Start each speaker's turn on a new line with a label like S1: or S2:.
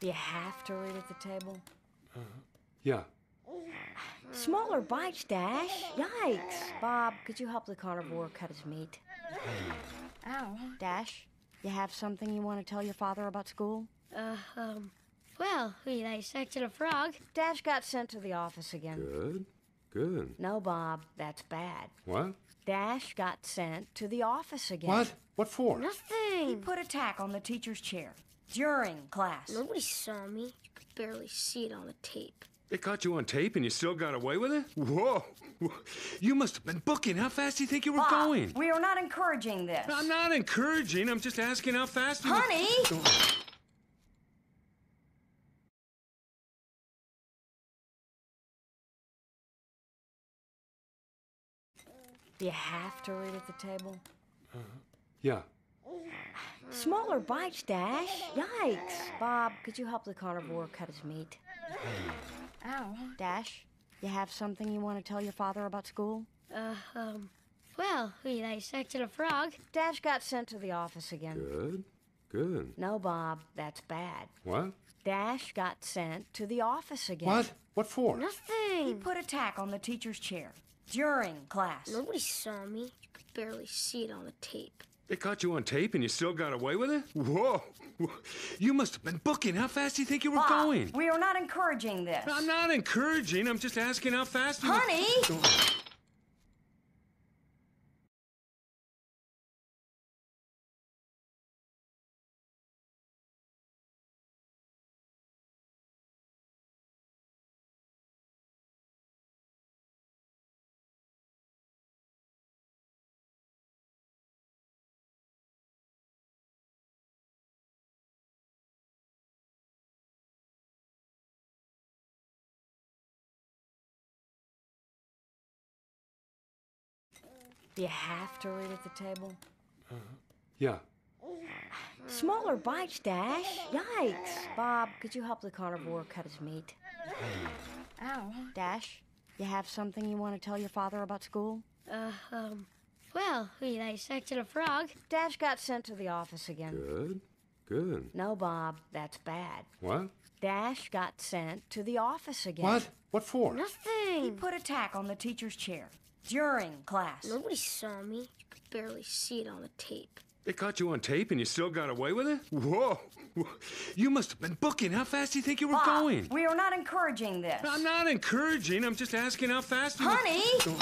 S1: Do you have to read at the table?
S2: Uh, Yeah.
S1: Smaller bites, Dash. Yikes. Bob, could you help the carnivore cut his meat?
S3: Ow.
S1: Dash, you have something you want to tell your father about school?
S3: Uh, um, well, we dissected a frog.
S1: Dash got sent to the office again.
S2: Good. Good.
S1: No, Bob, that's bad.
S2: What?
S1: Dash got sent to the office again.
S2: What? What for? Nothing.
S1: He
S3: Nothing.
S1: put a tack on the teacher's chair during class.
S3: Nobody saw me. You could barely see it on the tape.
S2: They caught you on tape and you still got away with it? Whoa. You must have been booking. How fast do you think you were
S1: Bob,
S2: going?
S1: we are not encouraging this.
S2: I'm not encouraging. I'm just asking how fast you
S1: Honey! Do you have to read at the table? Uh-huh.
S2: Yeah.
S1: Smaller bites, Dash. Yikes. Bob, could you help the carnivore cut his meat?
S3: Ow.
S1: Dash, you have something you want to tell your father about school?
S3: Uh, um, well, we dissected a frog.
S1: Dash got sent to the office again.
S2: Good. Good.
S1: No, Bob, that's bad.
S2: What?
S1: Dash got sent to the office again.
S2: What? What for? Nothing.
S1: He
S3: Nothing.
S1: put a tack on the teacher's chair during class.
S3: Nobody saw me. You could barely see it on the tape.
S2: They caught you on tape and you still got away with it? Whoa. You must have been booking. How fast do you think you were
S1: Bob,
S2: going?
S1: we are not encouraging this.
S2: I'm not encouraging. I'm just asking how fast you
S1: Honey! You have to read at the table?
S2: Uh, Yeah.
S1: Smaller bites, Dash. Yikes. Bob, could you help the carnivore cut his meat?
S3: Ow.
S1: Dash, you have something you want to tell your father about school?
S3: Uh, um, well, we dissected a frog.
S1: Dash got sent to the office again.
S2: Good. Good.
S1: No, Bob, that's bad.
S2: What?
S1: Dash got sent to the office again.
S2: What? What for?
S3: Nothing.
S1: He put a tack on the teacher's chair during class.
S3: Nobody saw me. You could barely see it on the tape.
S2: They caught you on tape and you still got away with it? Whoa. You must have been booking. How fast do you think you were
S1: Bob,
S2: going?
S1: we are not encouraging this.
S2: I'm not encouraging. I'm just asking how fast you
S1: Honey!